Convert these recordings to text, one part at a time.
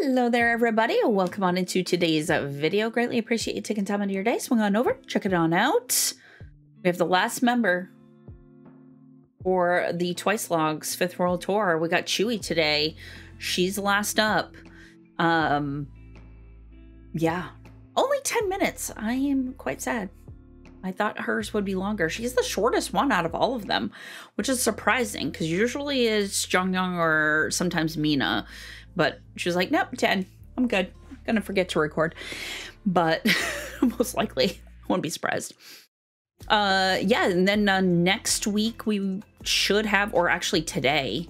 Hello there, everybody. Welcome on into today's uh, video. Greatly appreciate you taking time out of your day. Swing on over, check it on out. We have the last member for the Twice Logs Fifth World Tour. We got Chewy today. She's last up. Um, yeah, only 10 minutes. I am quite sad. I thought hers would be longer. She's the shortest one out of all of them, which is surprising because usually it's Jongyong or sometimes Mina. But she was like, nope, 10. I'm good. I'm gonna forget to record. But most likely, I won't be surprised. Uh yeah, and then uh, next week we should have, or actually today.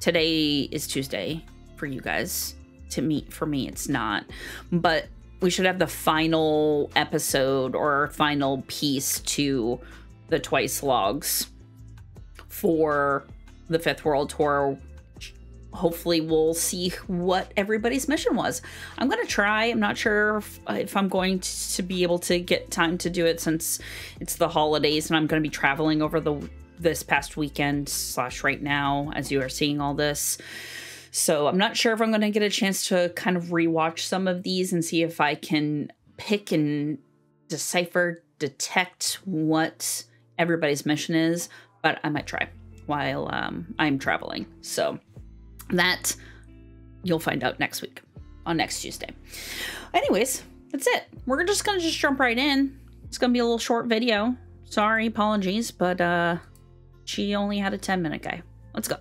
Today is Tuesday for you guys. To meet for me, it's not. But we should have the final episode or final piece to the Twice logs for the Fifth World Tour. Hopefully, we'll see what everybody's mission was. I'm going to try. I'm not sure if, if I'm going to be able to get time to do it since it's the holidays and I'm going to be traveling over the this past weekend slash right now as you are seeing all this. So I'm not sure if I'm going to get a chance to kind of rewatch some of these and see if I can pick and decipher, detect what everybody's mission is, but I might try while um, I'm traveling. So that you'll find out next week on next Tuesday. Anyways, that's it. We're just to just jump right in. It's to be a little short video. Sorry, apologies, but uh, she only had a 10 minute guy. Let's go.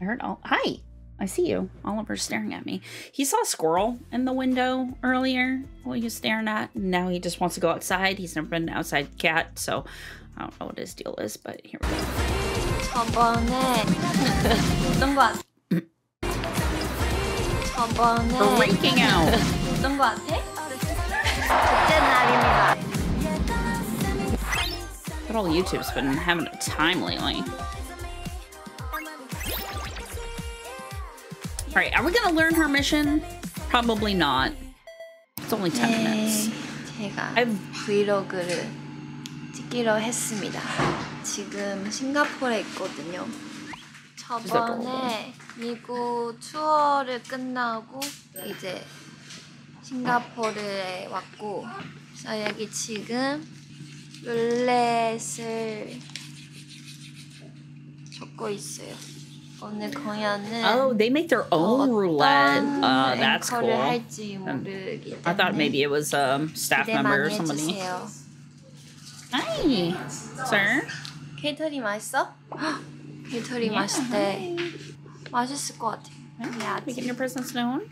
I heard all. Hi, I see you. Oliver's staring at me. He saw a squirrel in the window earlier while he was staring at. Now he just wants to go outside. He's never been an outside cat, so I don't know what his deal is, but here we go. 저번에 어떤 거 같아? 저번에 Breaking out. 어떤 거 같아? 첫째 날입니다. But all YouTube's been having a time lately. All right, are we gonna learn her mission? Probably not. It's only 10 네, minutes. 제가 I've- 브이로그를 찍기로 했습니다. 지금 싱가포르에 있거든요. 저번에 미국 투어를 끝나고 이제 싱가포르에 왔고 그래서 여기 지금 룰렛을 적고 있어요. 오늘 공연은 Oh, they make their own roulette. Uh, that's cool. 할지 모르기 때문에 I thought maybe it was a um, staff member or somebody. 해주세요. Hi, sir. 케이터리 맛있어? 헉, 케이터리 Yeah, 맛있대. 맛있을 것 같아. Making 해야지. your presence known.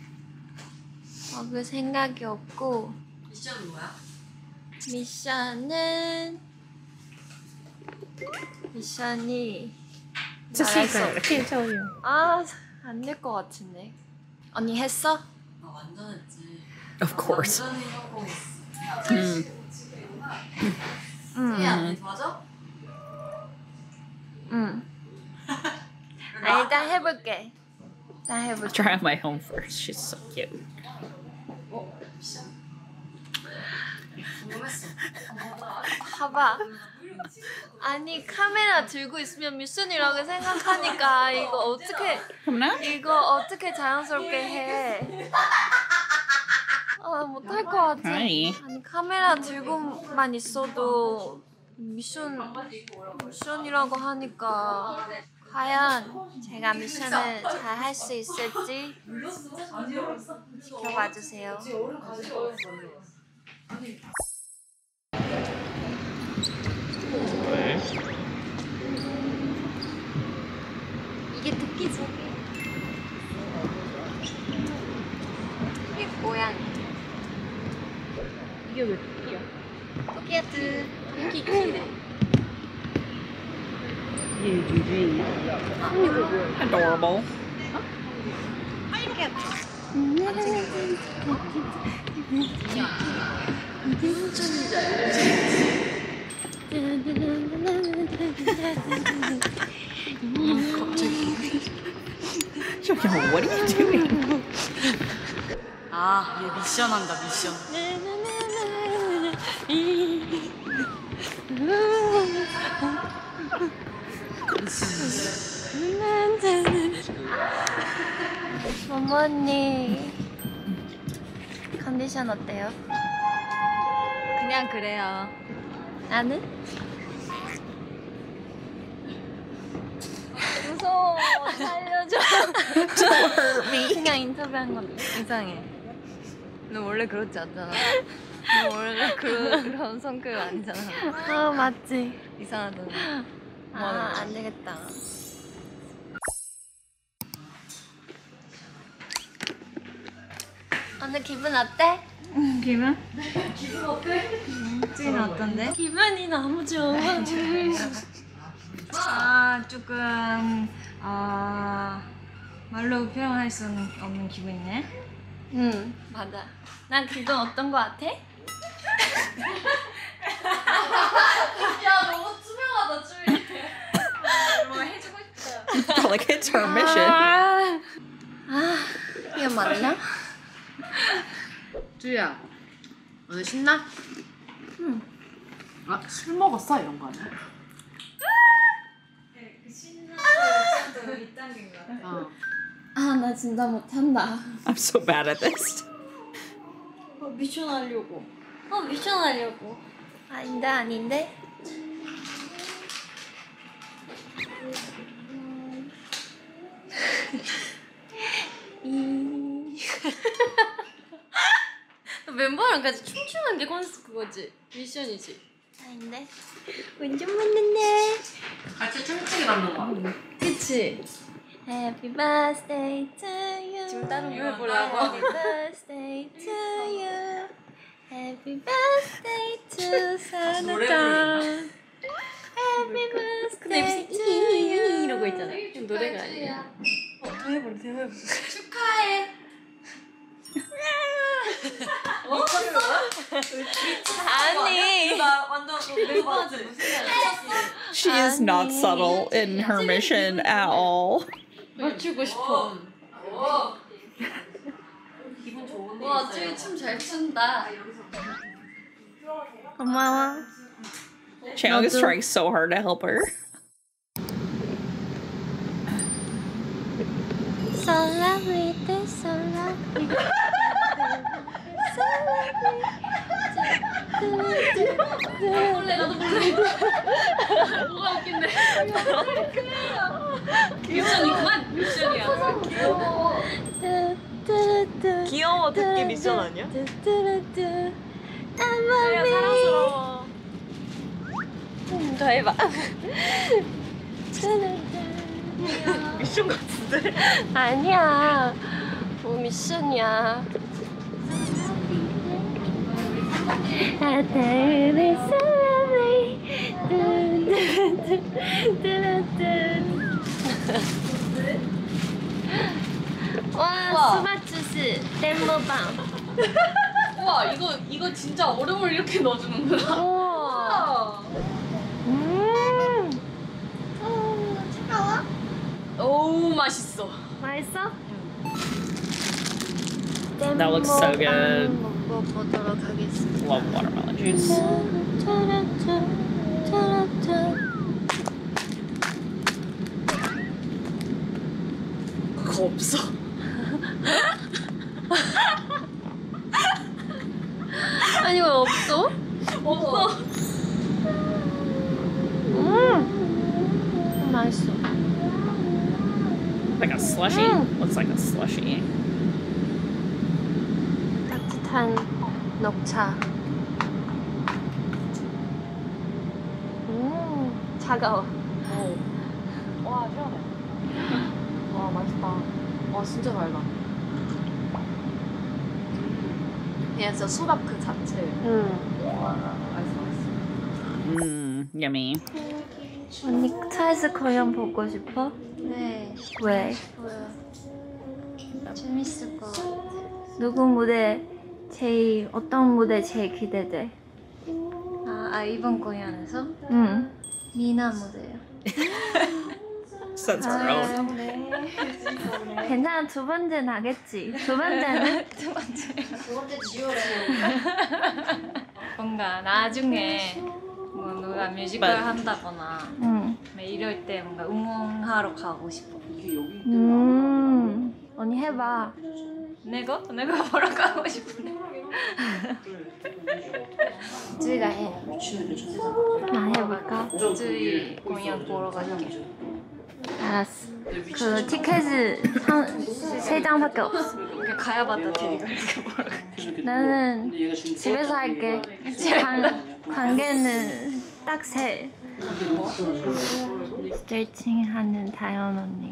먹을 생각이 없고 미션은 뭐야? 미션은 미션이 It's a 말할 수 secret. I 없- can't tell you. 아, 안 될 것 같은데. 언니 했어? 나 완전 했지. Of course. 완전히 하고 있어. Mm. 응. 야, 맞아? 응. 아, 일단 해볼게. 일단 해볼게. Try on my home first. She's so cute. 봐봐. 아니 카메라 들고 있으면 미션이라고 생각하니까 이거 어떻게? 이거 어떻게 자연스럽게 해? 아 못할 것 같아. 아니 카메라 들고만 있어도 미션 미션이라고 하니까 과연 제가 미션을 잘 할 수 있을지 지켜봐 주세요. 이게 토끼지? 이게 고양이. 이게 왜 토끼야? 토끼야트. 토끼 키래. Adorable. What are you doing? 아, 얘 미션 한다, 미션. 모모 언니 컨디션 어때요? 그냥 그래요. 나는? 무서워 살려줘 그냥 인터뷰한 건데 이상해. 너 원래 그렇지 않잖아. 너 원래 그런 그런 성격 아니잖아. 아 맞지 이상하잖아. 아 안 되겠다 오늘 기분 어때? 기분? 찌는 어떤데? 기분이 너무 좋아 아 조금 아 말로 표현할 수 없는 기분이네. 응 맞아 난 기분 어떤 거 같아? 야 너무 투명하다 주위 뭐 해주고 싶다 like it's her mission. 아, 아 이거 맞나? 주희야 오늘 신나? 응. 아, 술 먹었어? 이런 거 아니야? 어. 아 나 진짜 못한다 I'm so bad at this. 어, 미션 하려고. 어, 미션 하려고. 아닌데, 아닌데? 멤버랑 같이 춤추는 게 콘스 그거지? 미션이지? 아닌데? 완전 맞는데? 같이 춤추기 받는 거. 그치? Happy birthday to you. 지금 다른 거 해보려고? Happy birthday to you. Happy birthday to 사누가. Happy birthday to you. 이러고 있잖아. 노래가 아니야. 축하해. 아니. She is not subtle in her mission at all. 맞추고 싶어. 와, 쟤 춤잘 춘다. 고마워. Chang is trying so hard to help her. So lovely, they're so lovely. 볼래 나도 볼래. 뭐가 웃긴데? 미션이 그만 미션이야. 귀여워. 듣기 미션 아니야? 내가 사랑스러워. 더 해봐. 미션 같은데? 아니야. 뭐 미션이야. 와 스마트스 댐버방 우와 이거 이거 진짜 얼음을 이렇게 넣어주는구나. 우와 음 차가워? 오 맛있어. 맛있어? That looks so good. 먹어보도록 하겠습니다 Love watermelon juice. 그거 없어. 아니 왜 없어? 없어. 음 맛있어 Like a slushy? Looks like a slushy. 따뜻한 녹차 음 차가워 와, 시원해. 와, 맛있다. 와, 진짜 달다. 그냥 진짜 수박 그 자체. 음 맛있어, 맛있어. Mmm, yummy. 언니 차에서 공연 보고 싶어? 네. 왜? 뭐야? 재밌을 것 같아. 누구 무대 제일 어떤 무대 제일 기대돼? 아, 아 이번 공연에서 응. 미나 무대요. Since her own. 괜찮아 두 번째 나겠지. 두 번째는 뭔가 나중에 뭐 누가 뮤지컬 But- 한다거나 응. 뭐 이럴 때 뭔가 응원하러 가고 싶어. 음 언니 해봐 내가? 내가 뭐라고 하고 싶은데. 주희가 해. 나 해볼까? 주희 공연 보러 갈게. 알았어. 그 티켓을 세 장밖에 없어. 이렇게 보러 갈게. 나는 집에서 할게. 관, 관계는 딱 세. 스트레칭 하는 다현 언니.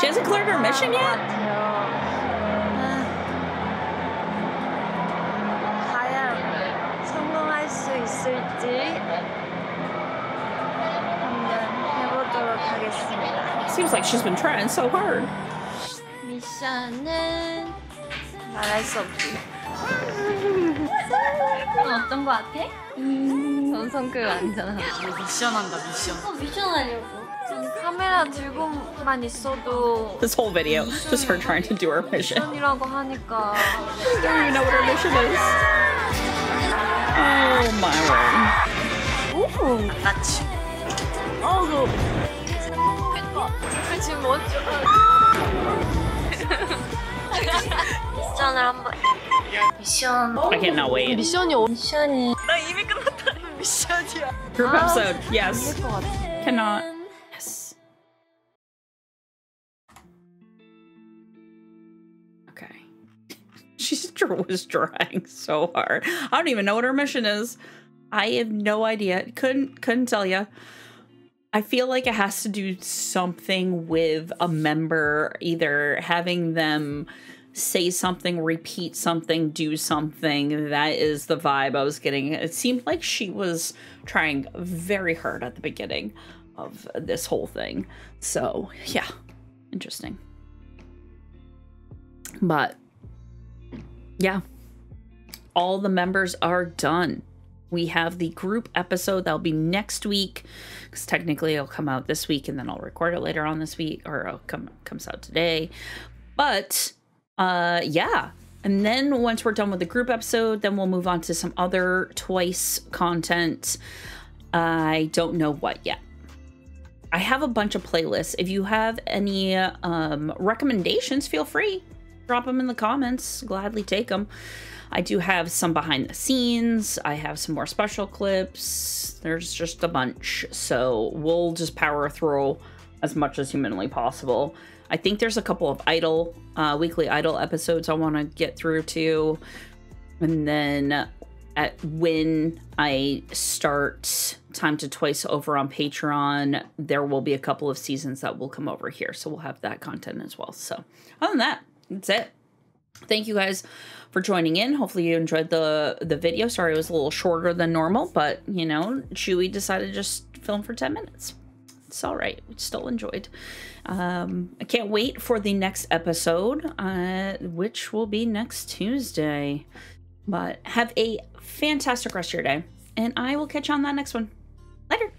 She hasn't cleared her mission 못한 것 yet? 같아요. 아, 과연 성공할 수 있을지 한번 해보도록 하겠습니다. Seems like she's been trying so hard. 미션은 말할 수 없지. 넌 어떤 거 같아? 전 성격 아니잖아. 미션한다 미션. 어, 미션 하려고. 카메라 들고만 있어도 This whole video, just her trying to do her mission. 미션이라고 하니까 I don't even know what her mission is. Oh my word. 오호 같이. 어우 그 지금 먼저 미션을 한번 미션 I cannot wait. 미션이 미션이 Group Ah. episode, yes. 것 같아 Cannot. Yes. She was trying so hard. I don't even know what her mission is. I have no idea. Couldn't couldn't tell you. I feel like it has to do something with a member, either having them say something, repeat something, do something. That is the vibe I was getting. It seemed like she was trying very hard at the beginning of this whole thing. So, yeah, interesting. But, yeah, all the members are done. We have the group episode that'll be next week because technically it'll come out this week and then I'll record it later on this week or it'll come comes out today. But uh yeah. And then once we're done with the group episode, then we'll move on to some other twice content. I don't know what yet. I have a bunch of playlists. If you have any um, recommendations, feel free. Drop them in the comments. Gladly take them. I do have some behind the scenes. I have some more special clips. There's just a bunch. So we'll just power through as much as humanly possible. I think there's a couple of idle, uh, weekly idle episodes I want to get through too. And then at when I start time to twice over on Patreon, there will be a couple of seasons that will come over here. So we'll have that content as well. So other than that, that's it. Thank you guys for joining in. Hopefully you enjoyed the the video. Sorry it was a little shorter than normal, but you know, Chewy decided to just film for 10 minutes. It's all right. We still enjoyed. Um, I can't wait for the next episode, uh, which will be next Tuesday. But have a fantastic rest of your day, and I will catch you on that next one. Later.